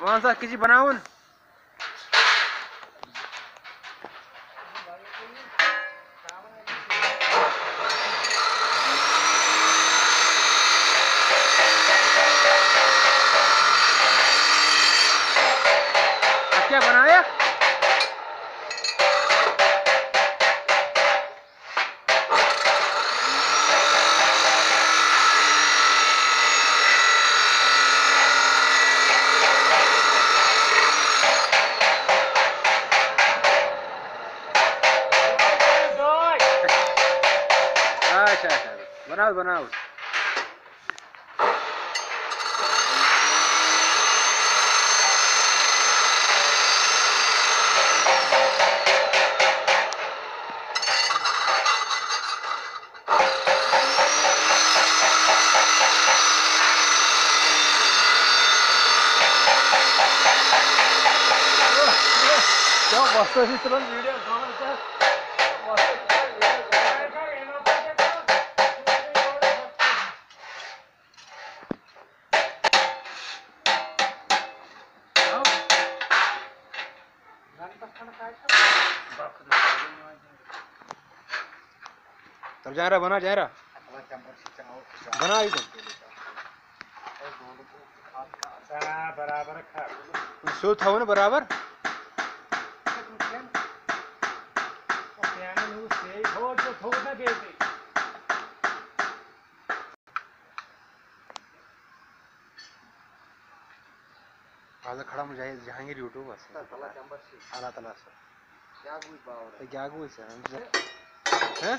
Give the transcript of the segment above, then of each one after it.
कौन सा किसी बनाओ अच्छा अच्छा बनाओ बनाओ। क्या मस्त अशी तुला व्हिडिओ तब जा रहा बना जा रहा बना ही तुम बराबर सो था ना बराबर? हो तो आज खड़ा मुझे जहांगीर यूट्यूब अल्लाह ताला से ते क्या गो से। हैं?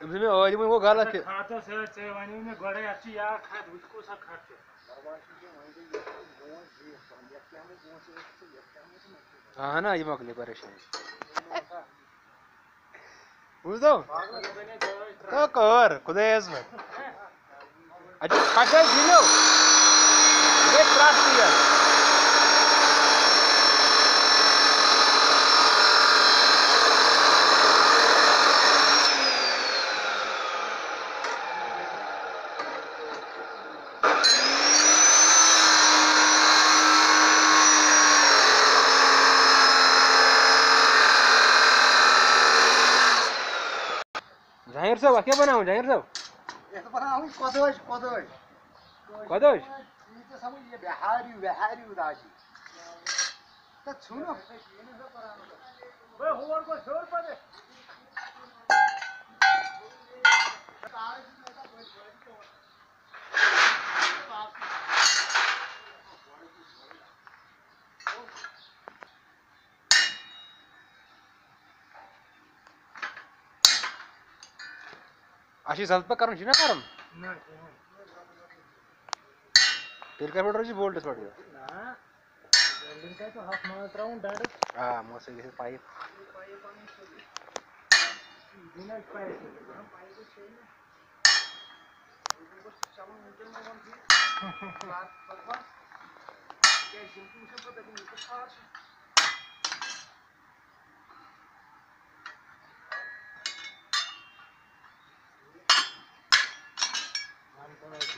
dolu? Bizim öyle mi o gala ki? खाता से चेवानी में गड़े अच्छी यार खात उसको सा खात हाँ ना ये मकले परेशान बुझदो तो कर खुदा yazma Acı kaçar geliyor Ne त्रास दिया সাহেব কে বানাও জাহির সাহেব কদজ কদজ কদজ তো সব ये बिहारी बिहारी उदासी तो सुनो ओए होवर को छोड़ पड़े अशी सल्प करून शिना करून? तेल कार्बोरेटरची बोल्ट सोडली वेल्डिंग काय तो हाफ़ मारत राहून डायरेक्ट हा, मस्त दिसत pipe pipe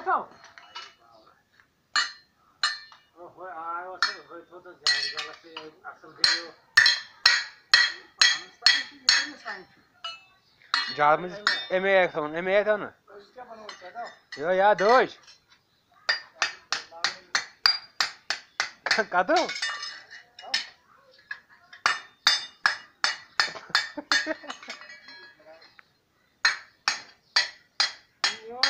Falcão! Ah, eu acertei todas elas. Ela acendeu. Job is MX on MX on. Yo ya dois. Cadê? Ha ha ha.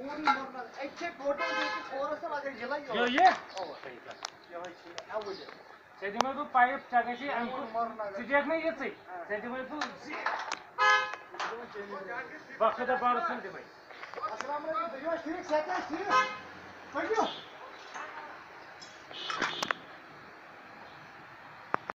तुम्हें चेंज में पाए यो ये चेंज में तो पाए चाकशी अंकुर तुझे नहीं येत चेंज में तो बखदा बार सुन दे भाई Assalamu alaikum. Şirik, Serkan, Şirik. Duyuyor.